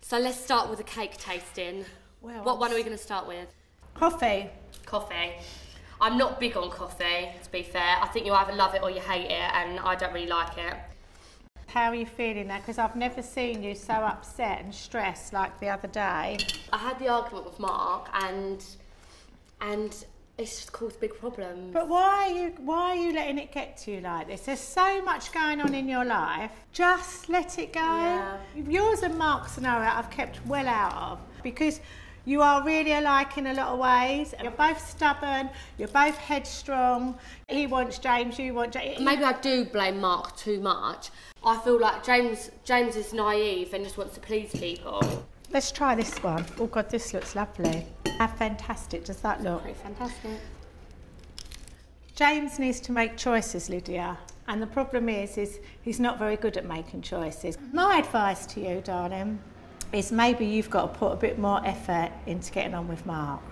So let's start with a cake tasting. Well, what one are we going to start with? Coffee. Coffee. I'm not big on coffee, to be fair. I think you either love it or you hate it, and I don't really like it. How are you feeling now? Because I've never seen you so upset and stressed like the other day. I had the argument with Mark, and and it's just caused big problems. But why are you why are you letting it get to you like this? There's so much going on in your life. Just let it go. Yeah. Yours and Mark's scenario I've kept well out of because you are really alike in a lot of ways. You're both stubborn. You're both headstrong. He wants James. You want James. Maybe I do blame Mark too much. I feel like James James is naive and just wants to please people. Let's try this one. Oh God, this looks lovely. How fantastic does that look? Pretty fantastic. James needs to make choices, Lydia. And the problem is, is he's not very good at making choices. Mm-hmm. My advice to you, darling, is maybe you've got to put a bit more effort into getting on with Mark.